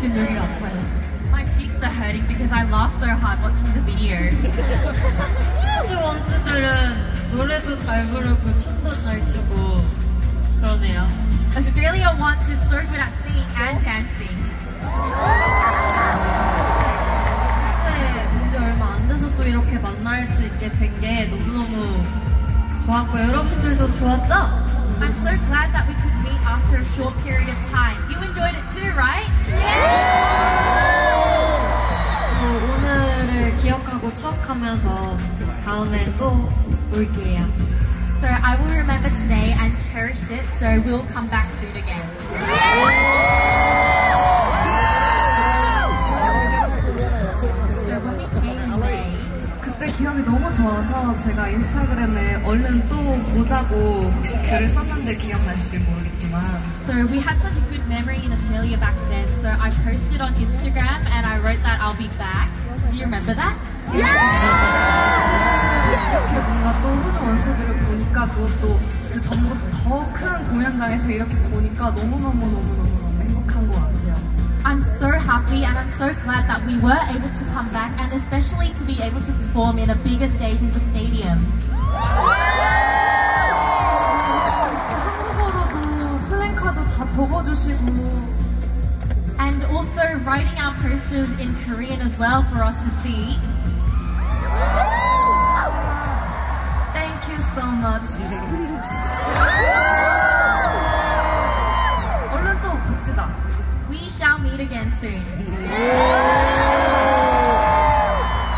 지금 여기가 아파요. My cheeks are hurting because I laughed so hard watching the video. 호주 원스들은 노래도 잘 부르고 춤도 잘 추고 그러네요. Australia wants is so good at singing and dancing. 호주에 이제 얼마 안 돼서 또 이렇게 만날 수 있게 된 게 너무너무 좋았고 여러분들도 좋았죠? I'm so glad that we could meet after a short period 기억하고 추억하면서 다음에 또 올게요. So I will remember today and cherish it, so we'll come back soon again. 좋아서 제가 인스타그램에 얼른 또 보자고 혹시 글을 썼는데 기억나실지 모르겠지만 So we had such a good memory in Australia back then. So I posted on Instagram and I wrote that I'll be back. Do you remember that? 이렇게 뭔가 또 호주 원스들을 보니까 그것도 그 전보다 더 큰 공연장에서 이렇게 보니까 너무너무너무너무너무 행복한 것 같아요. I'm so happy and I'm so glad that we were able to come back and especially to be able to perform in a bigger stage in the stadium. And also writing our posters in Korean as well for us to see. Meet again soon.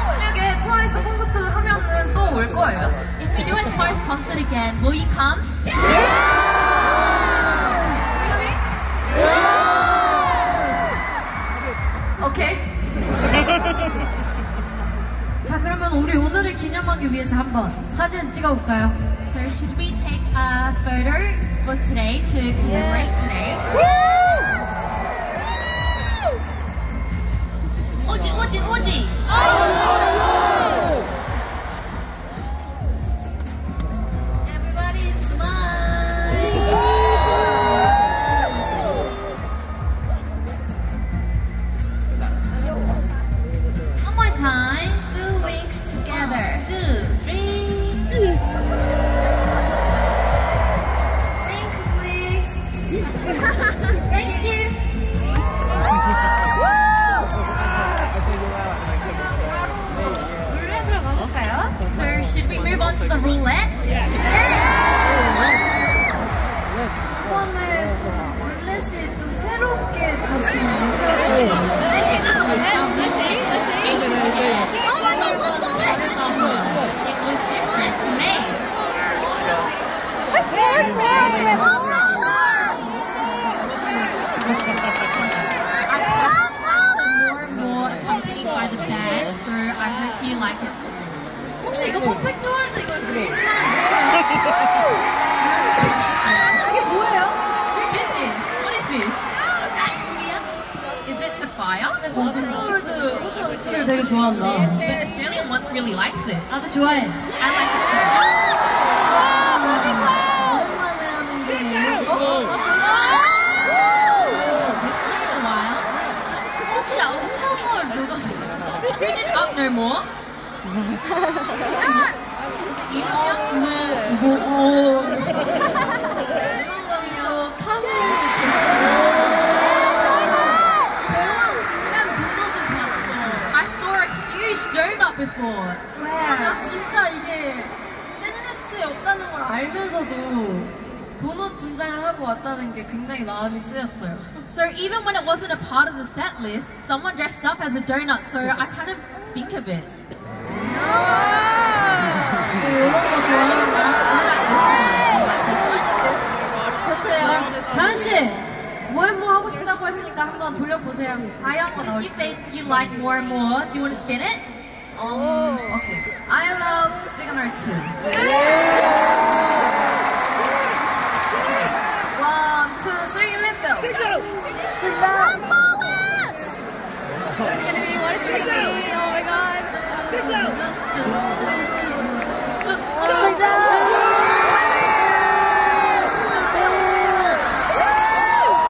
만약에 트와이스 콘서트 하면은 또 올 거예요? If we do a Twice concert again, will you come? Really? 오케이. 자, 그러면 우리 오늘을 기념하기 위해서 한번 사진 찍어볼까요? So should we take a photo for today to commemorate today? 퍼펙트 월드 이거 그림 사람? 이게 뭐예요? This? What is this? Is it a fire? 호주월드 호주월드 되게 좋아한다. The Australian once really likes it. 나도 좋아해. I like it too. 오랜만에 하는 게 이거? It's been a while. 혹시 아웃사월 누가 Who did up no more? before. 와, 진짜 이게 샌리스트에 없다는 걸 알면서도 도넛 분장을 하고 왔다는 게 굉장히 마음이 쓰였어요. So even when it wasn't a part of the set list, someone dressed up as a donut, so I kind of think of it. 이런 거 좋아하는구나. 다현 씨, 뭐해뭐 하고 싶다고 했으니까 한번 돌려보세요. Hayoung, 거 since 나올 you say you like more and more, do you want to spin it? Um, okay. I love signal too.